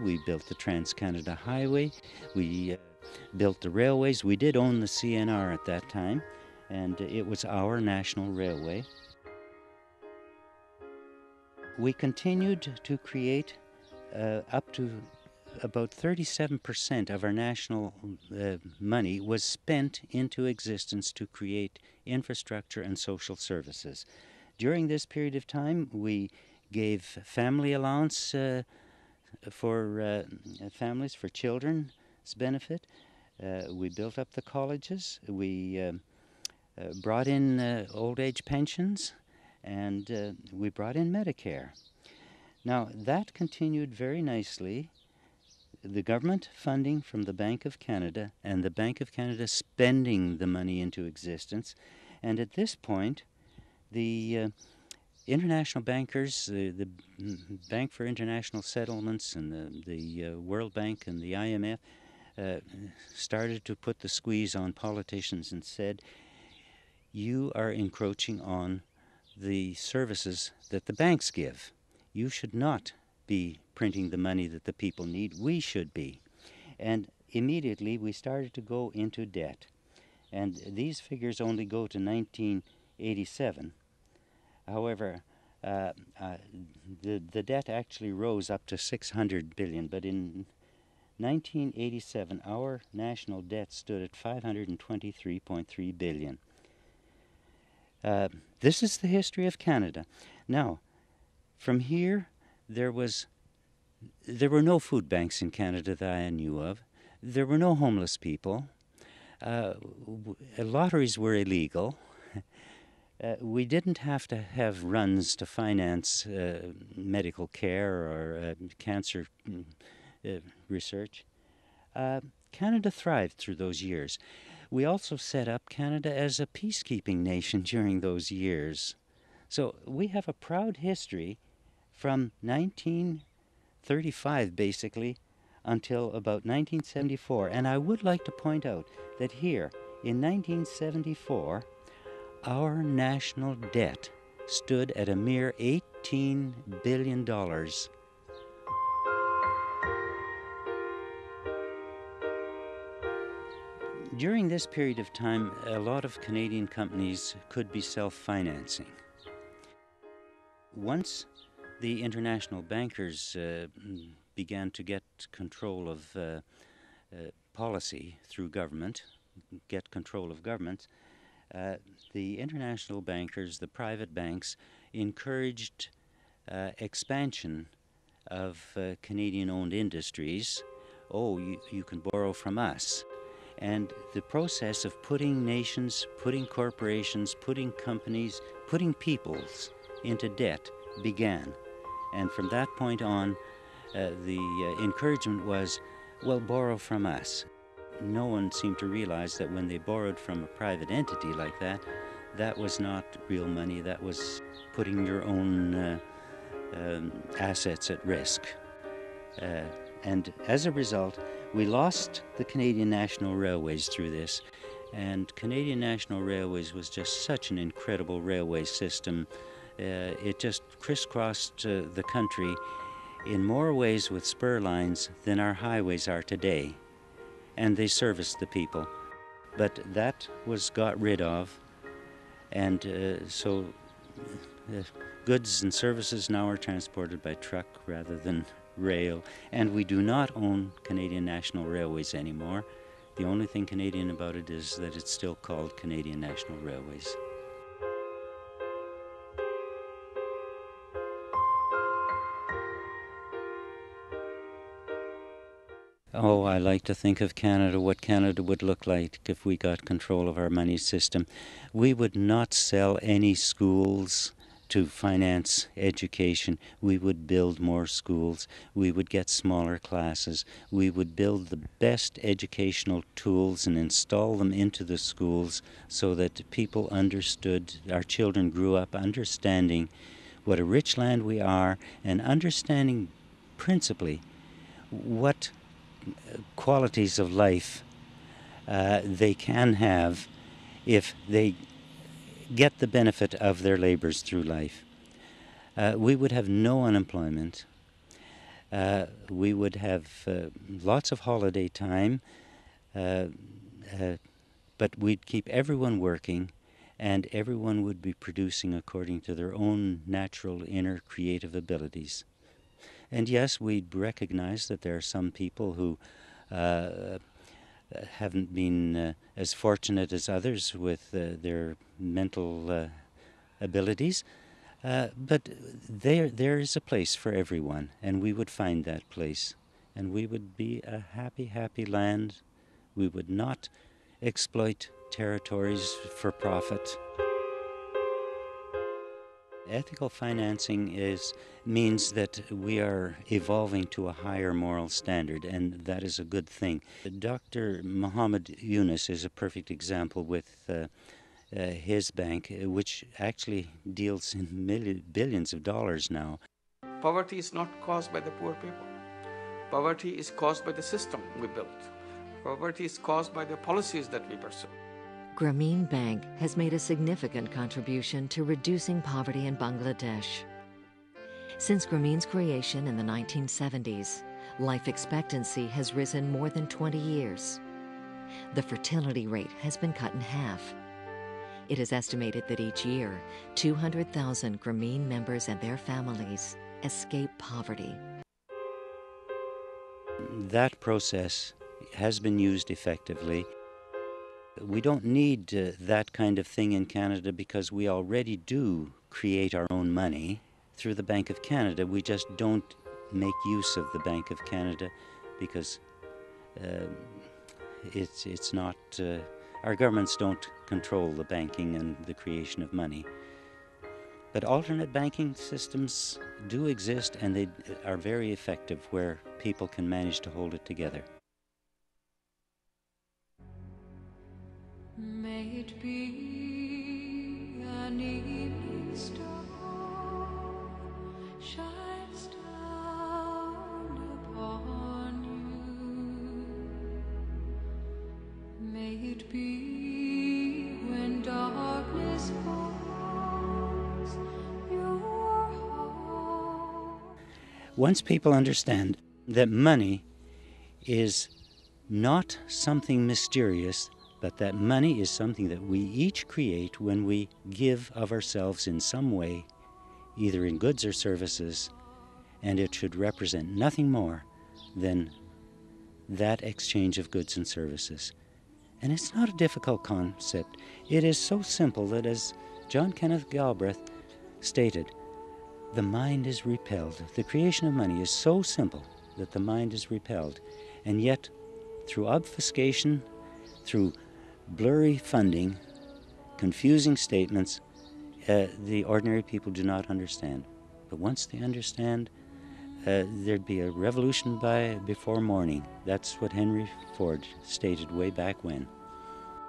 We built the Trans Canada Highway. We uh, built the railways. We did own the CNR at that time, and it was our national railway. We continued to create uh, up to about 37% of our national uh, money was spent into existence to create infrastructure and social services. During this period of time, we gave family allowance uh, for uh, families, for children's benefit. Uh, we built up the colleges. We uh, uh, brought in old age pensions, and we brought in Medicare. Now, that continued very nicely the government funding from the Bank of Canada and the Bank of Canada spending the money into existence. And at this point, the uh, international bankers, the, Bank for International Settlements and the, the uh, World Bank and the IMF, uh, started to put the squeeze on politicians and said, You are encroaching on the services that the banks give. You should not be printing the money that the people need. We should be. And immediately we started to go into debt. And these figures only go to 1987. However, uh, uh, the, the debt actually rose up to 600 billion, but in 1987 our national debt stood at 523.3 billion. Uh, this is the history of Canada. Now, from here there was there were no food banks in Canada that I knew of. There were no homeless people. Uh, lotteries were illegal. Uh, we didn't have to have runs to finance uh, medical care or uh, cancer mm, uh, research. Uh, Canada thrived through those years. We also set up Canada as a peacekeeping nation during those years. So we have a proud history from 1935 basically until about 1974. And I would like to point out that here in 1974, our national debt stood at a mere $18 billion. During this period of time, a lot of Canadian companies could be self financing. Once the international bankers uh, began to get control of uh, uh, policy through government, get control of government, uh, the international bankers, the private banks, encouraged uh, expansion of uh, Canadian owned industries. Oh, you, you can borrow from us. And the process of putting nations, putting corporations, putting companies, putting peoples into debt began. And from that point on, uh, the uh, encouragement was, well, borrow from us. No one seemed to realize that when they borrowed from a private entity like that, that was not real money, that was putting your own uh, um, assets at risk. Uh, and as a result, we lost the Canadian National Railways through this. And Canadian National Railways was just such an incredible railway system uh, it just crisscrossed uh, the country in more ways with spur lines than our highways are today. And they serviced the people. But that was got rid of. And uh, so uh, goods and services now are transported by truck rather than rail. And we do not own Canadian National Railways anymore. The only thing Canadian about it is that it's still called Canadian National Railways. Oh, I like to think of Canada, what Canada would look like if we got control of our money system. We would not sell any schools to finance education. We would build more schools. We would get smaller classes. We would build the best educational tools and install them into the schools so that people understood, our children grew up understanding what a rich land we are and understanding principally what qualities of life uh, they can have if they get the benefit of their labors through life. Uh, we would have no unemployment. Uh, we would have uh, lots of holiday time, uh, uh, but we'd keep everyone working and everyone would be producing according to their own natural inner creative abilities. And yes, we'd recognize that there are some people who uh, haven't been uh, as fortunate as others with uh, their mental uh, abilities. Uh, but there, there is a place for everyone, and we would find that place. And we would be a happy, happy land. We would not exploit territories for profit. Ethical financing is means that we are evolving to a higher moral standard, and that is a good thing. Dr. Muhammad Yunus is a perfect example with uh, uh, his bank, uh, which actually deals in million, billions of dollars now. Poverty is not caused by the poor people. Poverty is caused by the system we built. Poverty is caused by the policies that we pursue. Grameen Bank has made a significant contribution to reducing poverty in Bangladesh. Since Grameen's creation in the 1970s, life expectancy has risen more than 20 years. The fertility rate has been cut in half. It is estimated that each year, 200,000 Grameen members and their families escape poverty. That process has been used effectively. We don't need uh, that kind of thing in Canada because we already do create our own money through the Bank of Canada. We just don't make use of the Bank of Canada because uh, it's, it's not, uh, our governments don't control the banking and the creation of money. But alternate banking systems do exist and they are very effective where people can manage to hold it together. May it be when darkness falls. Once people understand that money is not something mysterious, but that money is something that we each create when we give of ourselves in some way, either in goods or services, and it should represent nothing more than that exchange of goods and services. And it's not a difficult concept. It is so simple that, as John Kenneth Galbraith stated, the mind is repelled. The creation of money is so simple that the mind is repelled. And yet, through obfuscation, through blurry funding, confusing statements, uh, the ordinary people do not understand. But once they understand, uh, there'd be a revolution by before morning. That's what Henry Ford stated way back when.